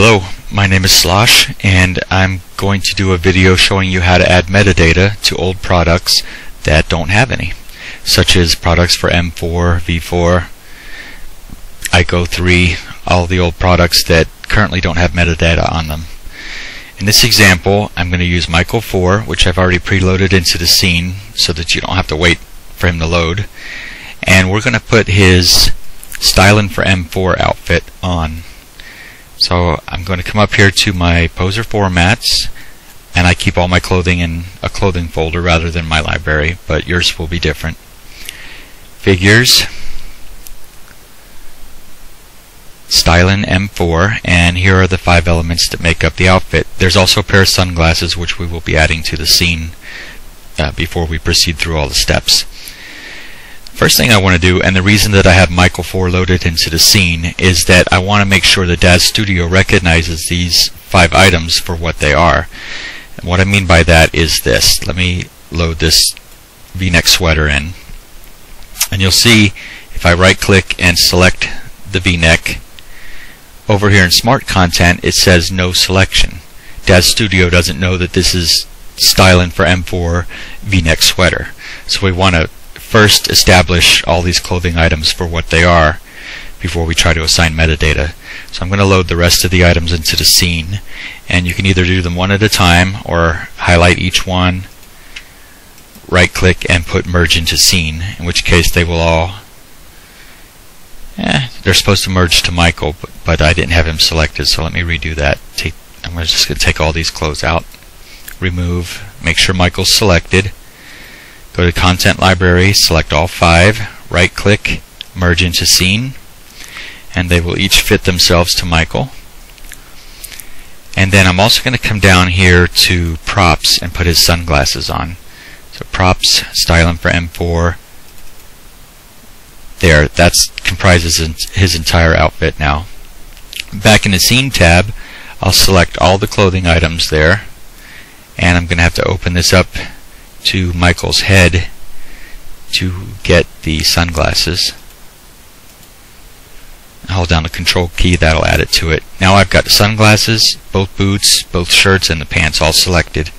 Hello, my name is Slosh and I'm going to do a video showing you how to add metadata to old products that don't have any, such as products for M4, V4, Aiko 3, all the old products that currently don't have metadata on them. In this example, I'm going to use Michael 4, which I've already preloaded into the scene so that you don't have to wait for him to load. And we're going to put his Stylin for M4 outfit on. So I'm going to come up here to my poser formats and I keep all my clothing in a clothing folder rather than my library, but yours will be different. Figures, Stylin M4, and here are the five elements that make up the outfit. There's also a pair of sunglasses which we will be adding to the scene uh, before we proceed through all the steps. First thing I want to do, and the reason that I have Michael 4 loaded into the scene, is that I want to make sure that Daz Studio recognizes these five items for what they are. And what I mean by that is this. Let me load this v-neck sweater in. And you'll see if I right click and select the v-neck, over here in Smart Content it says no selection. Daz Studio doesn't know that this is Stylin for M4 v-neck sweater. So we want to first establish all these clothing items for what they are before we try to assign metadata. So I'm going to load the rest of the items into the scene and you can either do them one at a time or highlight each one right click and put merge into scene in which case they will all eh, they're supposed to merge to Michael but, but I didn't have him selected so let me redo that take, I'm just going to take all these clothes out remove make sure Michael's selected Go to Content Library, select all five, right click, merge into scene, and they will each fit themselves to Michael. And then I'm also going to come down here to props and put his sunglasses on. So props, Stylin for M4. There, that comprises his entire outfit now. Back in the scene tab, I'll select all the clothing items there. And I'm going to have to open this up to Michael's head to get the sunglasses. Hold down the control key, that'll add it to it. Now I've got the sunglasses, both boots, both shirts, and the pants all selected.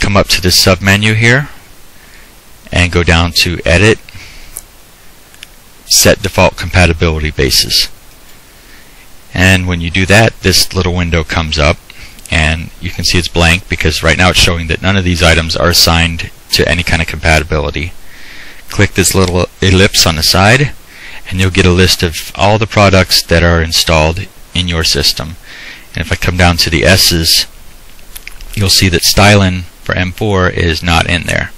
Come up to this sub menu here and go down to Edit, Set Default Compatibility Bases. And when you do that, this little window comes up and you can see it's blank because right now it's showing that none of these items are assigned to any kind of compatibility. Click this little ellipse on the side and you'll get a list of all the products that are installed in your system. And if I come down to the S's, you'll see that Stylin for M4 is not in there.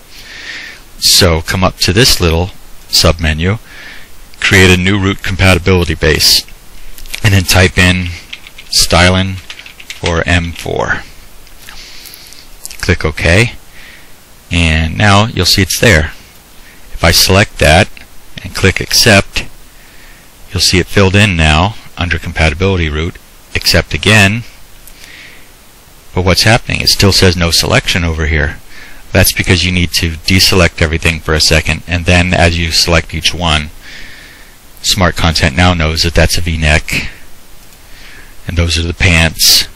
So come up to this little submenu, create a new root compatibility base, and then type in Stylin for M4. Click OK. And now you'll see it's there. If I select that and click accept you'll see it filled in now under compatibility root accept again. But what's happening? It still says no selection over here. That's because you need to deselect everything for a second and then as you select each one smart content now knows that that's a v-neck and those are the pants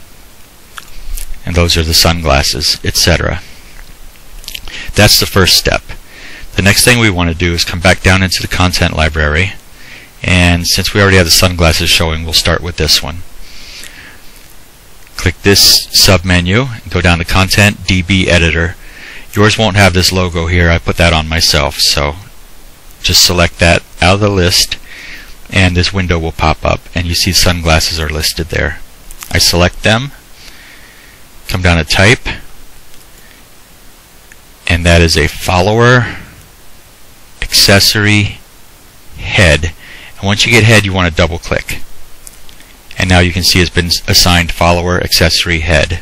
and those are the sunglasses, etc. That's the first step. The next thing we want to do is come back down into the content library and since we already have the sunglasses showing we'll start with this one. Click this submenu and go down to content DB editor. Yours won't have this logo here I put that on myself so just select that out of the list and this window will pop up and you see sunglasses are listed there. I select them come down to type and that is a follower accessory head. And once you get head you want to double click. And now you can see it's been assigned follower accessory head.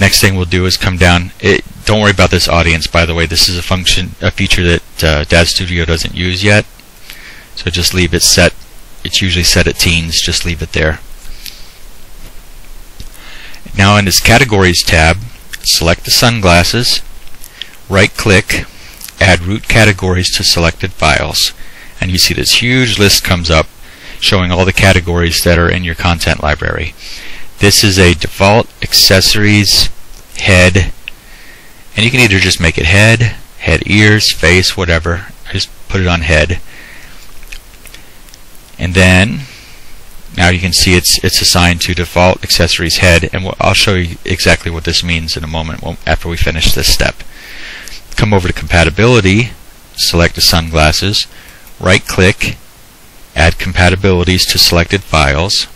Next thing we'll do is come down. It, don't worry about this audience by the way. This is a function a feature that uh, Daz Studio doesn't use yet. So just leave it set. It's usually set at teens. Just leave it there now in this Categories tab, select the sunglasses, right-click, add root categories to selected files, and you see this huge list comes up showing all the categories that are in your content library. This is a default accessories head and you can either just make it head, head ears, face, whatever. I just put it on head. And then now you can see it's it's assigned to default accessories head and we'll, I'll show you exactly what this means in a moment after we finish this step. Come over to compatibility, select the sunglasses, right click, add compatibilities to selected files.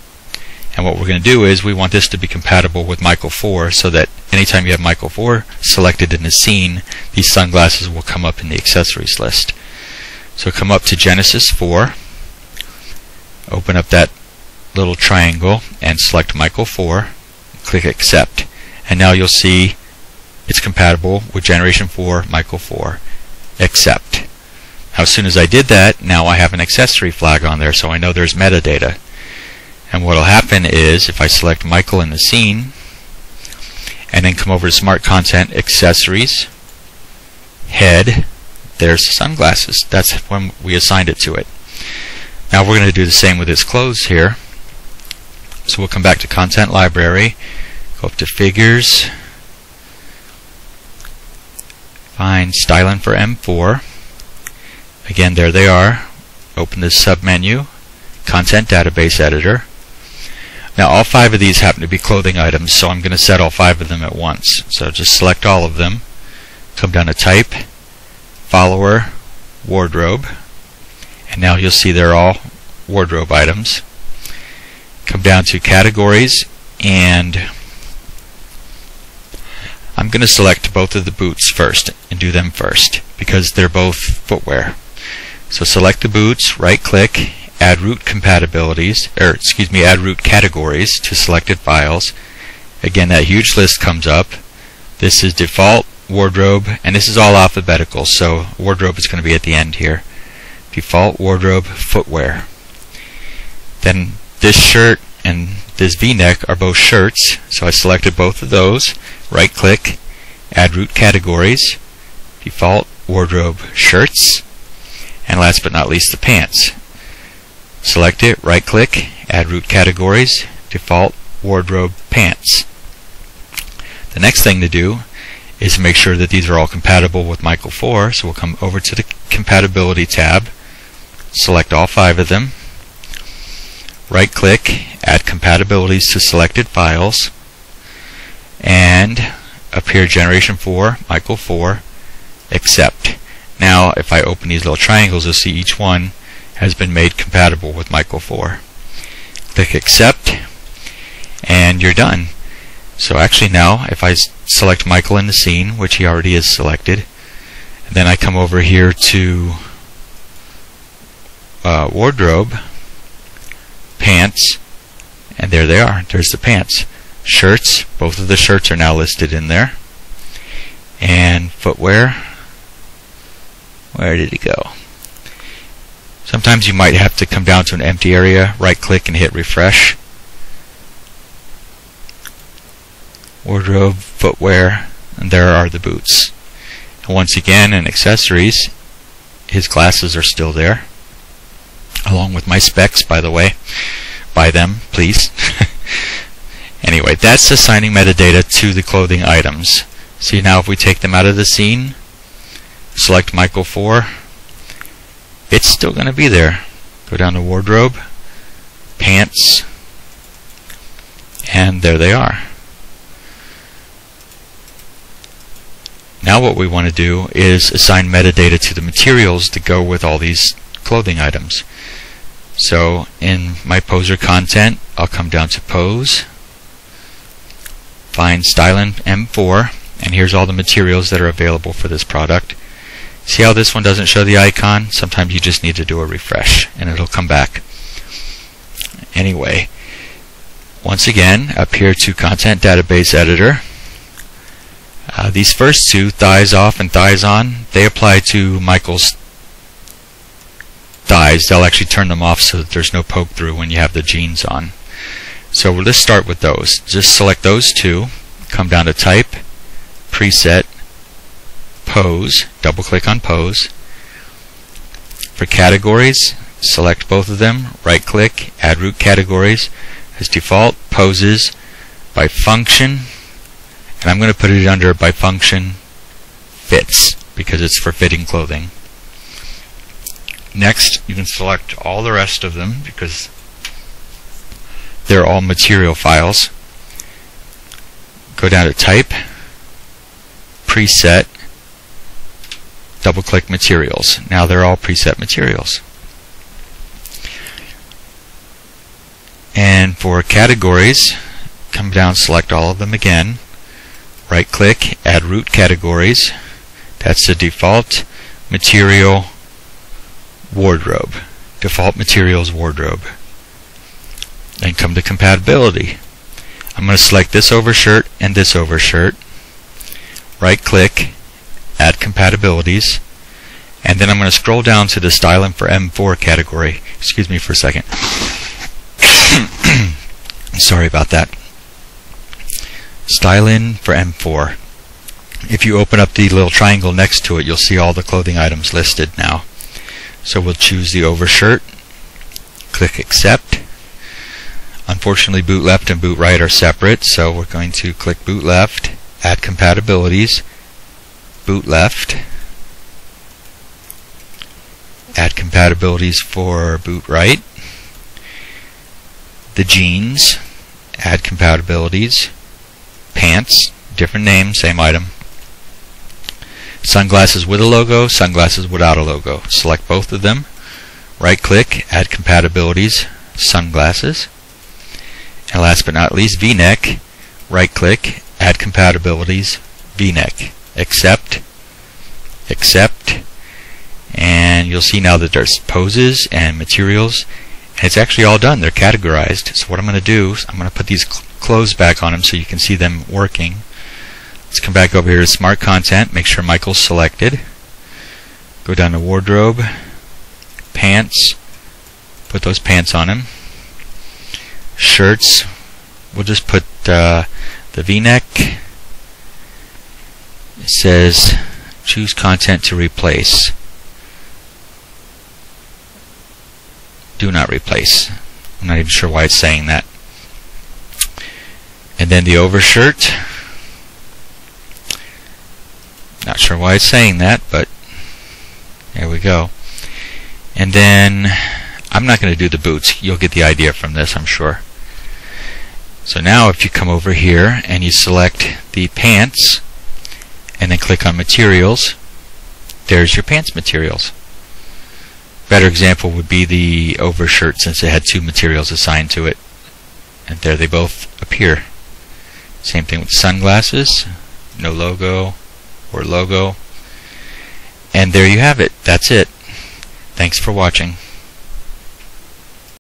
And what we're going to do is we want this to be compatible with Michael 4 so that anytime you have Michael 4 selected in the scene, these sunglasses will come up in the accessories list. So come up to Genesis 4, open up that little triangle and select Michael 4, click accept. And now you'll see it's compatible with Generation 4, Michael 4, accept. Now as soon as I did that, now I have an accessory flag on there so I know there's metadata. And what will happen is if I select Michael in the scene and then come over to Smart Content Accessories, Head, there's the sunglasses. That's when we assigned it to it. Now we're going to do the same with his clothes here. So we'll come back to Content Library, go up to Figures, find Stylin for M4. Again, there they are. Open this submenu, Content Database Editor. Now all five of these happen to be clothing items, so I'm going to set all five of them at once. So just select all of them, come down to Type, Follower, Wardrobe, and now you'll see they're all wardrobe items. Come down to Categories, and I'm going to select both of the boots first and do them first because they're both footwear. So select the boots, right click, add root compatibilities, or excuse me, add root categories to selected files. Again, that huge list comes up. This is default wardrobe, and this is all alphabetical, so wardrobe is going to be at the end here. Default wardrobe footwear. Then this shirt and this v-neck are both shirts, so I selected both of those. Right click, add root categories, default wardrobe shirts, and last but not least the pants. Select it, right click, add root categories, default wardrobe pants. The next thing to do is make sure that these are all compatible with Michael 4, so we'll come over to the compatibility tab, select all five of them, right click, add compatibilities to selected files, and here generation 4, Michael 4, accept. Now if I open these little triangles you'll see each one has been made compatible with Michael 4. Click accept and you're done. So actually now if I select Michael in the scene, which he already is selected, then I come over here to uh, wardrobe, pants, and there they are. There's the pants. Shirts, both of the shirts are now listed in there. And footwear, where did it go? Sometimes you might have to come down to an empty area, right click and hit refresh. Wardrobe, footwear, and there are the boots. And once again, in accessories, his glasses are still there, along with my specs, by the way. Buy them, please. anyway, that's assigning metadata to the clothing items. See now if we take them out of the scene, select Michael 4, it's still going to be there. Go down to wardrobe, pants, and there they are. Now what we want to do is assign metadata to the materials to go with all these clothing items. So in my poser content, I'll come down to pose, find Stylin M4, and here's all the materials that are available for this product. See how this one doesn't show the icon? Sometimes you just need to do a refresh and it'll come back. Anyway, once again, up here to Content Database Editor. Uh, these first two, thighs off and thighs on, they apply to Michael's thighs. They'll actually turn them off so that there's no poke through when you have the jeans on. So let's start with those. Just select those two, come down to Type, Preset, pose, double click on pose. For categories, select both of them, right click, add root categories, as default, poses, by function, and I'm going to put it under by function fits because it's for fitting clothing. Next, you can select all the rest of them because they're all material files. Go down to type, preset, double click materials. Now they're all preset materials. And for categories, come down, select all of them again. Right click, add root categories. That's the default material wardrobe. Default materials wardrobe. Then come to compatibility. I'm going to select this overshirt and this overshirt. Right click, add compatibilities. And then I'm going to scroll down to the Stylin for M4 category. Excuse me for a second. Sorry about that. Stylin for M4. If you open up the little triangle next to it, you'll see all the clothing items listed now. So we'll choose the overshirt, click accept. Unfortunately, boot left and boot right are separate, so we're going to click boot left, add compatibilities, boot left, add compatibilities for boot right, the jeans, add compatibilities, pants, different name, same item, sunglasses with a logo, sunglasses without a logo. Select both of them, right click, add compatibilities, sunglasses, and last but not least, v-neck, right click, add compatibilities, v-neck, accept, accept, and you'll see now that there's poses and materials and it's actually all done. They're categorized. So what I'm going to do is I'm going to put these cl clothes back on them so you can see them working. Let's come back over here to Smart Content. Make sure Michael's selected. Go down to Wardrobe, Pants. Put those pants on him. Shirts. We'll just put uh, the V-neck. It says choose content to replace. do not replace. I'm not even sure why it's saying that. And then the overshirt. Not sure why it's saying that, but there we go. And then I'm not going to do the boots. You'll get the idea from this, I'm sure. So now if you come over here and you select the pants and then click on materials, there's your pants materials. Better example would be the overshirt since it had two materials assigned to it. And there they both appear. Same thing with sunglasses. No logo or logo. And there you have it. That's it. Thanks for watching.